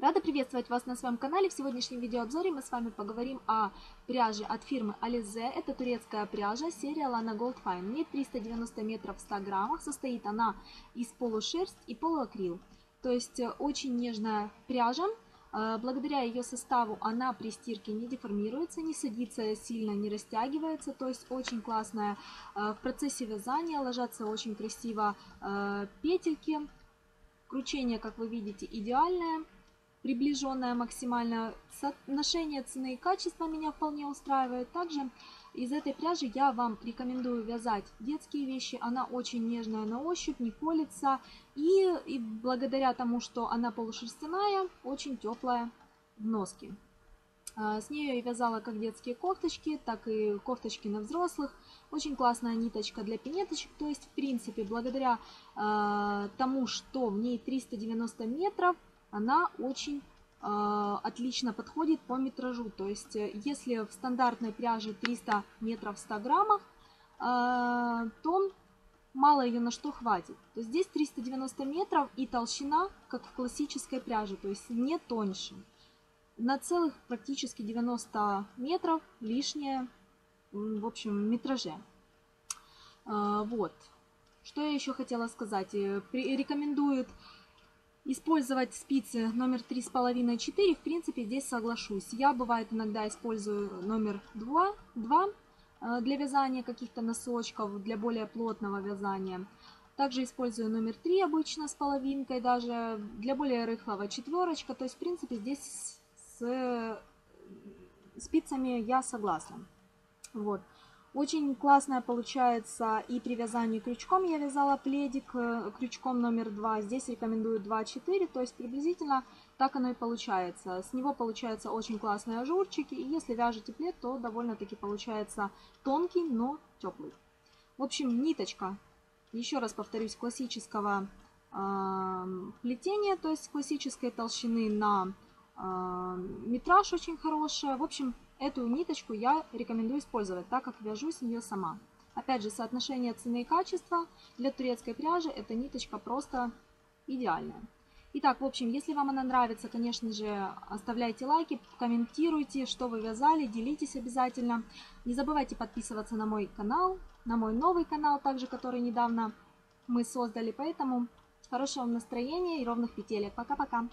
Рада приветствовать вас на своем канале. В сегодняшнем видеообзоре мы с вами поговорим о пряже от фирмы Alize. Это турецкая пряжа, серия Lana Gold Fine. Имеет 390 метров в 100 граммах. Состоит она из полушерсть и полуакрил. То есть э, очень нежная пряжа. Э, благодаря ее составу она при стирке не деформируется, не садится сильно, не растягивается. То есть очень классная э, в процессе вязания, ложатся очень красиво петельки. Кручение, как вы видите, идеальное приближенное максимально. Соотношение цены и качества меня вполне устраивает. Также из этой пряжи я вам рекомендую вязать детские вещи. Она очень нежная на ощупь, не колется. И, и благодаря тому, что она полушерстяная, очень теплая в носке. А, с нее я вязала как детские кофточки, так и кофточки на взрослых. Очень классная ниточка для пинеточек. То есть, в принципе, благодаря э, тому, что в ней 390 метров, она очень э, отлично подходит по метражу. То есть, э, если в стандартной пряже 300 метров в 100 граммах, э, то мало ее на что хватит. То здесь 390 метров и толщина, как в классической пряже, то есть не тоньше. На целых практически 90 метров лишнее, в общем, метраже. Вот. Что я еще хотела сказать? Рекомендуют Использовать спицы номер 3,5-4, в принципе, здесь соглашусь. Я, бывает, иногда использую номер 2, 2 э, для вязания каких-то носочков, для более плотного вязания. Также использую номер 3 обычно с половинкой, даже для более рыхлого четверочка. То есть, в принципе, здесь с спицами я согласна. Вот. Очень классная получается и при вязании крючком. Я вязала пледик э, крючком номер 2. Здесь рекомендую 2-4, то есть приблизительно так оно и получается. С него получаются очень классные ажурчики. И если вяжете плед, то довольно-таки получается тонкий, но теплый. В общем, ниточка, еще раз повторюсь, классического э, плетения, то есть классической толщины на э, метраж очень хорошая. В общем, Эту ниточку я рекомендую использовать, так как вяжу с нее сама. Опять же, соотношение цены и качества для турецкой пряжи эта ниточка просто идеальная. Итак, в общем, если вам она нравится, конечно же, оставляйте лайки, комментируйте, что вы вязали, делитесь обязательно. Не забывайте подписываться на мой канал, на мой новый канал, также который недавно мы создали. Поэтому хорошего вам настроения и ровных петелек. Пока-пока!